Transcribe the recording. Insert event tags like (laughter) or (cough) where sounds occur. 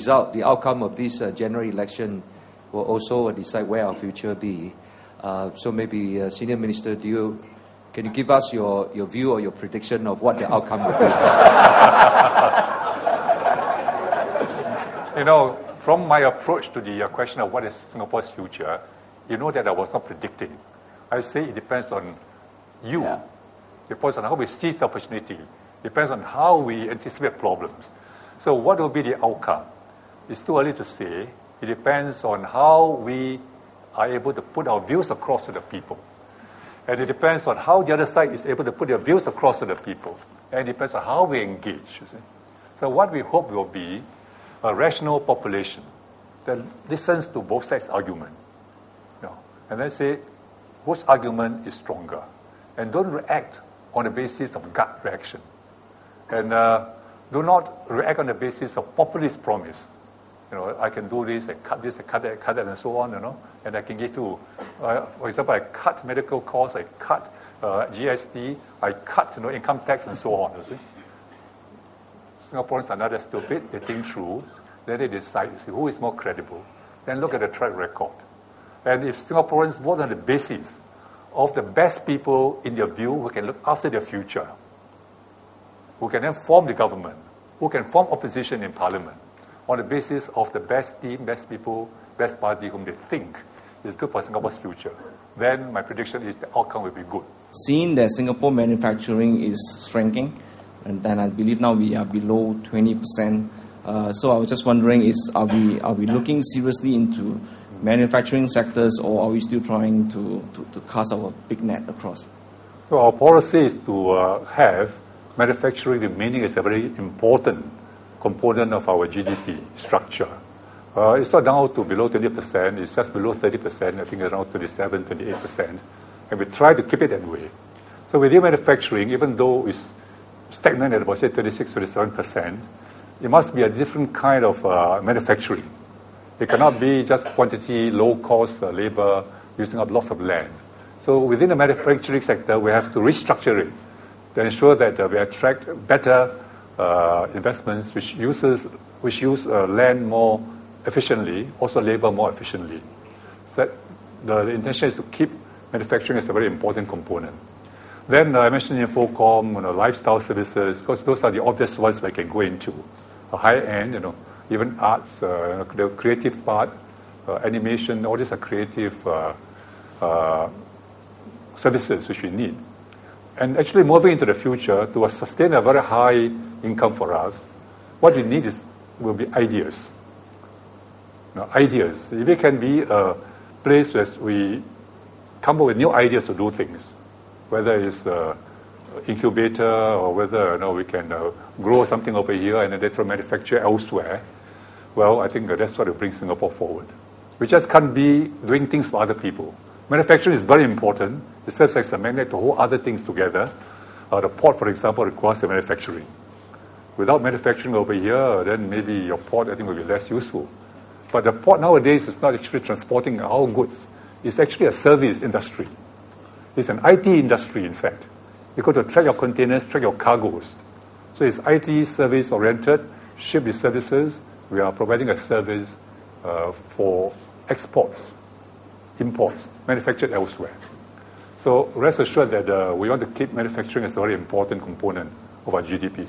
result, the outcome of this uh, general election will also decide where our future be. Uh, so maybe, uh, Senior Minister, do you, can you give us your, your view or your prediction of what the outcome will be? (laughs) you know, from my approach to the uh, question of what is Singapore's future, you know that I was not predicting. I say it depends on you. Yeah. It depends on how we seize the opportunity. It depends on how we anticipate problems. So what will be the outcome? It's too early to say. It depends on how we are able to put our views across to the people. And it depends on how the other side is able to put their views across to the people. And it depends on how we engage. So what we hope will be a rational population that listens to both sides' argument. You know, and then say whose argument is stronger. And don't react on the basis of gut reaction. And uh, do not react on the basis of populist promise. You know, I can do this, I cut this, I cut that, I cut that, and so on, you know. And I can give you, uh, for example, I cut medical costs, I cut uh, GST, I cut you know, income tax, and so on, you see. Singaporeans are not as stupid. They think through. Then they decide see, who is more credible. Then look at the track record. And if Singaporeans vote on the basis of the best people in their view who can look after their future, who can then form the government, who can form opposition in parliament on the basis of the best team, best people, best party whom they think is good for Singapore's future, then my prediction is the outcome will be good. Seeing that Singapore manufacturing is shrinking, and then I believe now we are below 20%. Uh, so I was just wondering, is are we are we looking seriously into manufacturing sectors, or are we still trying to, to, to cast our big net across? So our policy is to uh, have manufacturing remaining as a very important component of our GDP structure. Uh, it's not down to below 20%, it's just below 30%, I think around 27, 28%. And we try to keep it that way. So within manufacturing, even though it's stagnant at about say 26, 27%, it must be a different kind of uh, manufacturing. It cannot be just quantity, low cost uh, labor, using up lots of land. So within the manufacturing sector, we have to restructure it to ensure that uh, we attract better investments which uses which use uh, land more efficiently, also labor more efficiently. So that the, the intention is to keep manufacturing as a very important component. Then uh, I mentioned Infocom, you know, lifestyle services, because those are the obvious ones we can go into. A high end, you know, even arts, uh, the creative part, uh, animation, all these are creative uh, uh, services which we need. And actually moving into the future to sustain a very high income for us, what we need is will be ideas. Know, ideas. If it can be a place where we come up with new ideas to do things, whether it's an incubator or whether you know, we can uh, grow something over here and then manufacture elsewhere, well, I think that's what will bring Singapore forward. We just can't be doing things for other people. Manufacturing is very important. It serves as a magnet to hold other things together. Uh, the port, for example, requires the manufacturing. Without manufacturing over here, then maybe your port, I think, will be less useful. But the port nowadays is not actually transporting our goods. It's actually a service industry. It's an IT industry, in fact. You got to track your containers, track your cargoes. So it's IT service oriented, ship the services. We are providing a service uh, for exports, imports, manufactured elsewhere. So rest assured that uh, we want to keep manufacturing as a very important component of our GDP.